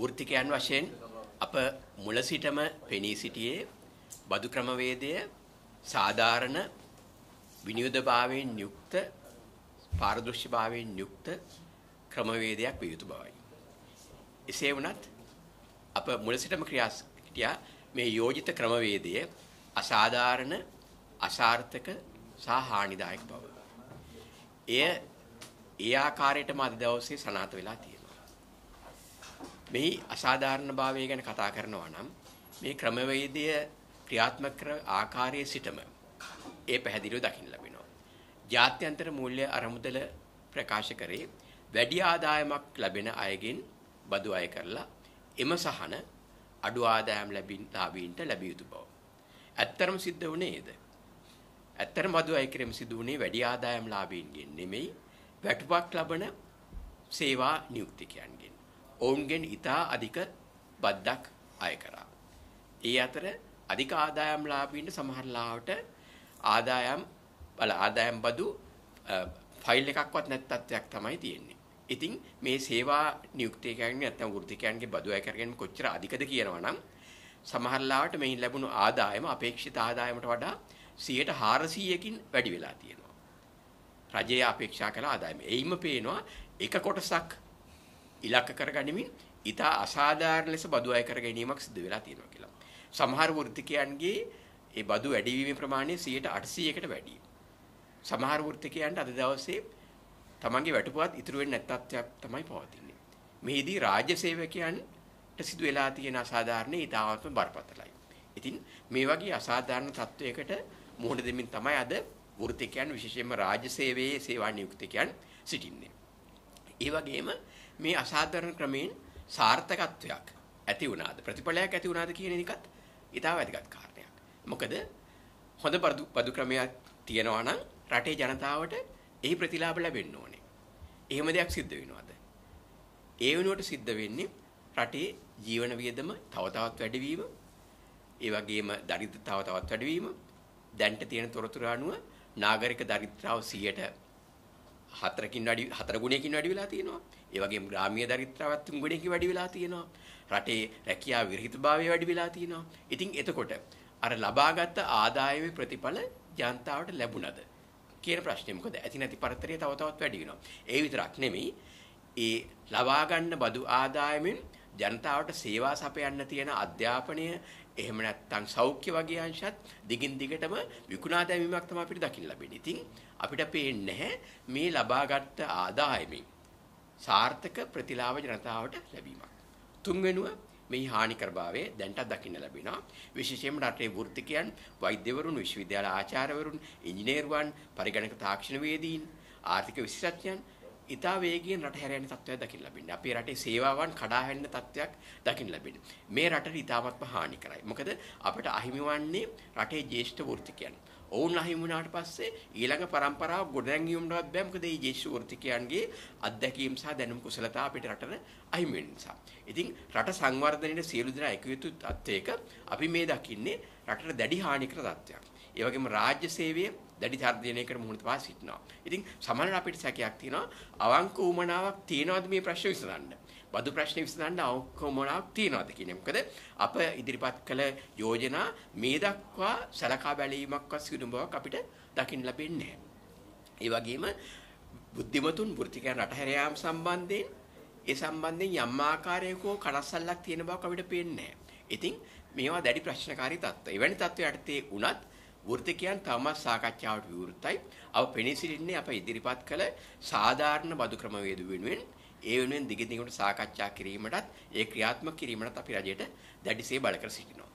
වෘත්තිකයන් වශයෙන් අප මුල සිටම පෙනී සිටියේ බදු ක්‍රමවේදය සාධාරණ විනියුදභාවයෙන් යුක්ත පාරදෘශ්‍යභාවයෙන් යුක්ත ක්‍රමවේදයක් විය යුතු බවයි. එසේ වුණත් අප මුල සිටම ක්‍රියා සිටියා මේ යෝජිත ක්‍රමවේදය අසාධාරණ අසාර්ථක සහ හානිදායක බව. එය ඒ ආකාරයටම අද දවසේ සනාථ වෙලා තියෙනවා. මේ අසාධාරණභාවය ගැන කතා කරනවා නම් මේ ක්‍රමවේදය ක්‍රියාත්මක කර ආකාරයේ සිටම ඒ පැහැදිලිව දකින්න ලැබෙනවා. ජාත්‍යන්තර මූල්‍ය අරමුදල ප්‍රකාශ කරේ වැඩි ආදායමක් ලැබෙන අයගෙන් බදු අය කරලා එම සහන අඩු ආදායම් ලැබින් ලාභීන්ට ලැබිය යුතු බව. ඇත්තරම සිද්ධ වුණේ නේද? ඇත්තරම බදු අය කිරීම සිදු වුණේ වැඩි ආදායම් ලාභීන්ගෙන් නෙමෙයි වැටුපක් ලබන සේවා නියුක්තිකයන්ගෙන්. ඔවුන්ගෙන් ඉතා අධික බද්දක් අය කරා. ඒ අතර අධික ආදායම් ලාභීන්ට සමහර ලාවට ආදායම් බල ආදායම් බදු ෆයිල් එකක්වත් නැත් තත්ත්වයක් තමයි තියෙන්නේ. ඉතින් මේ සේවා නියුක්තිකයන්ගේ නැත්නම් වෘත්තිකයන්ගේ බදු අය කරගෙන කොච්චර අධිකද කියනවා නම් සමහර ලාවට මෙයින් ලැබුණු ආදායම අපේක්ෂිත ආදායමට වඩා 400කින් වැඩි වෙලා තියෙනවා. රජයේ අපේක්ෂා කළ ආදායම. එයින්ම පේනවා එක කොටසක් ඉලක්ක කරගනිමින් ඊට අසාධාරණ ලෙස බදු අය කර ගැනීමක් සිදු වෙලා තියෙනවා කියලා. සමහර වෘත්තිකයන්ගේ ඒ බදු වැඩිවීමේ ප්‍රමාණය 800කට වැඩි. සමහර වෘත්තිකයන්ට අද දවසේ තමන්ගේ වැටුපවත් ඉතුරු වෙන්නේ නැත් තත්ත්වයක් තමයි පවතින්නේ. මෙහිදී රාජ්‍ය සේවකයන්ට සිදු වෙලා තියෙන අසාධාරණ ඊටාත්ම බරපතලයි. ඉතින් මේ වගේ අසාධාරණ තත්වයකට මුහුණ දෙමින් තමයි අද වෘත්තිකයන් විශේෂයෙන්ම රාජ්‍ය සේවයේ සේවා නියුක්තිකයන් සිටින්නේ. ඒ වගේම මේ අසාධාරණ ක්‍රමයෙන් සාර්ථකත්වයක් ඇති වුණාද ප්‍රතිඵලයක් ඇති වුණාද කියන එකත් ඊටා වැදගත් කාරණයක්. මොකද හොඳ බදු ක්‍රමයක් තියෙනවා නම් රටේ ජනතාවට එහි ප්‍රතිලාභ ලැබෙන්න ඕනේ. එහෙම දෙයක් සිද්ධ වෙනවද? ඒ වෙනුවට සිද්ධ වෙන්නේ රටේ ජීවන වියදම තව තවත් වැඩිවීම, ඒ වගේම දරිද්‍රතාව තවත් වැඩිවීම, දැන්ට තියෙන තොරතුරු අනුව නාගරික දරිද්‍රතාව 100ට හතරකින් වැඩි හතර ගුණයකින් වැඩි වෙලා තියෙනවා. ඒ වගේම ග්‍රාමීය දරිද්‍රතාවත් තුන් ගුණයකින් වැඩි වෙලා තියෙනවා. රටේ රැකියාව විරහිතභාවය වැඩි වෙලා තියෙනවා. ඉතින් එතකොට අර ලබාගත් ආදායමේ ප්‍රතිඵල ජනතාවට ලැබුණද කියන ප්‍රශ්නේ මොකද ඇති නැති පරතරය තව තවත් වැඩි වෙනවා. ඒ විතරක් නෙමෙයි ඒ ලබා ගන්න බදු ආදායමෙන් ජනතාවට සේවා සපයන්න තියෙන අධ්‍යාපනය එහෙම නැත්නම් සෞඛ්‍ය වගේ අංශත් දිගින් දිගටම විකුණා දැමීමක් තමයි අපිට දකින්න ලැබෙන්නේ. ඉතින් අපිට පේන්නේ මේ ලබාගත් ආදායමෙන් සාර්ථක ප්‍රතිලාභ ජනතාවට ලැබීමක්. තුන්වෙනුව මේ හානිකරභාවය දැන්ටත් දකින්න ලැබෙනවා. විශේෂයෙන්ම රටේ වෘත්තිකයන්, වෛද්‍යවරුන්, විශ්වවිද්‍යාල ආචාර්යවරුන්, ඉංජිනේරුවන්, පරිගණක තාක්ෂණවේදීන්, ආර්ථික විශේෂඥයන් ඉතා වේගයෙන් රට හැරෙන තත්ත්වයක් දකින්න ලැබෙන්නේ. අපේ රටේ සේවාවන් කඩා හැලෙන තත්ත්වයක් දකින්න ලැබෙන්නේ. මේ රටට ඉතාමත්ම හානිකරයි. මොකද අපිට අහිමි වන්නේ රටේ ජ්‍යෙෂ්ඨ වෘත්තිකයන්. ඔවුන් අහිමි වුණාට පස්සේ ඊළඟ પરම්පරාව ගොඩනැගීමටවත් බෑ මොකද මේ ජ්‍යෙෂ්ඨ වෘත්තිකයන්ගේ අත්දැකීම් සහ දැනුම් කුසලතා අපිට රටට අහිමි වෙන නිසා. ඉතින් රට සංවර්ධනයේ සියලු දෙනා එකතු යුතු තත්ත්වයක අපි මේ දකින්නේ රටට දැඩි හානිකර තත්ත්වයක්. ඒ වගේම රාජ්‍ය සේවය දැඩි තර්ජනයකට මුහුණ පාස් සිටිනවා. ඉතින් සමහර අපිට සැකයක් තියෙනවා අවංක උමනාවක් තියනවාද මේ ප්‍රශ්න විසඳන්න. බදු ප්‍රශ්න විසඳන්න අවංක උමනාවක් තියනවාද කියන මොකද අප ඉදිරිපත් කළ යෝජනා මේ දක්වා සලකා බැලීමක්වත් සිදු බවක් අපිට දකින්න ලැබෙන්නේ නැහැ. ඒ වගේම බුද්ධිමතුන් වෘත්තිකයන් රට හැර යාම සම්බන්ධයෙන් ඒ සම්බන්ධයෙන් යම් ආකාරයක කඩස්සල්ලක් තියෙන බවක් අපිට පේන්නේ නැහැ. ඉතින් මේවා දැඩි ප්‍රශ්නකාරී තත්ත්ව. එවැනි තත්ත්වයකට තේ උනත් වෘත්තිකයන් තවමත් සාකච්ඡාවට විවෘතයි. අප පෙනී සිටින්නේ අප ඉදිරිපත් කළ සාධාරණ බදු ක්‍රමවේද වෙනුවෙන් ඒ වෙනුවෙන් දිගින් දිගට සාකච්ඡා කිරීමටත් ඒ ක්‍රියාත්මක කිරීමටත් අපි රජයට දැඩිසේ බල කර සිටිනවා.